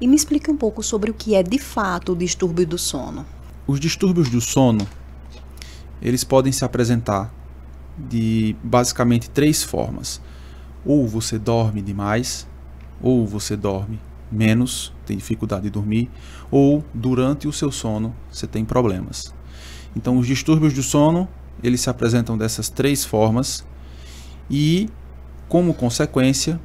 E me explique um pouco sobre o que é de fato o distúrbio do sono. Os distúrbios do sono, eles podem se apresentar de basicamente três formas. Ou você dorme demais, ou você dorme menos, tem dificuldade de dormir, ou durante o seu sono você tem problemas. Então, os distúrbios do sono, eles se apresentam dessas três formas e, como consequência,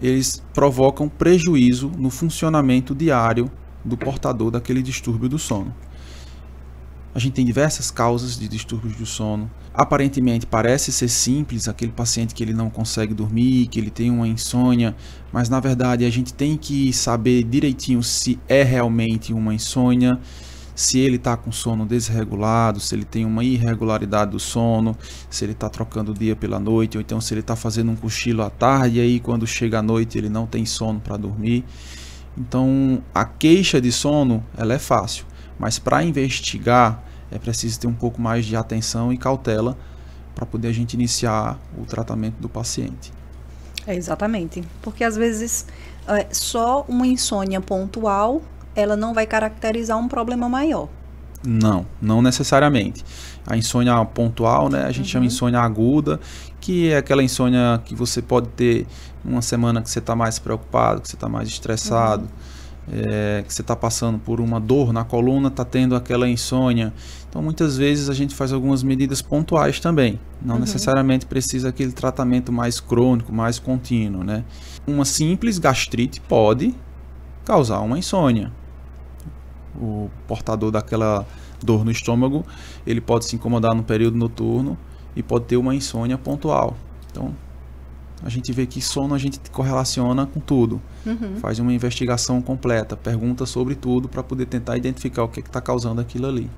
eles provocam prejuízo no funcionamento diário do portador daquele distúrbio do sono. A gente tem diversas causas de distúrbios do sono. Aparentemente parece ser simples, aquele paciente que ele não consegue dormir, que ele tem uma insônia, mas na verdade a gente tem que saber direitinho se é realmente uma insônia, se ele está com sono desregulado, se ele tem uma irregularidade do sono, se ele está trocando o dia pela noite, ou então se ele está fazendo um cochilo à tarde e aí quando chega a noite ele não tem sono para dormir. Então a queixa de sono ela é fácil, mas para investigar é preciso ter um pouco mais de atenção e cautela para poder a gente iniciar o tratamento do paciente. É exatamente, porque às vezes é, só uma insônia pontual ela não vai caracterizar um problema maior. Não, não necessariamente. A insônia pontual, né? A gente uhum. chama insônia aguda, que é aquela insônia que você pode ter uma semana que você está mais preocupado, que você está mais estressado, uhum. é, que você está passando por uma dor na coluna, está tendo aquela insônia. Então, muitas vezes a gente faz algumas medidas pontuais também. Não uhum. necessariamente precisa aquele tratamento mais crônico, mais contínuo, né? Uma simples gastrite pode causar uma insônia o portador daquela dor no estômago, ele pode se incomodar no período noturno e pode ter uma insônia pontual. Então, a gente vê que sono a gente correlaciona com tudo. Uhum. Faz uma investigação completa, pergunta sobre tudo para poder tentar identificar o que é está causando aquilo ali.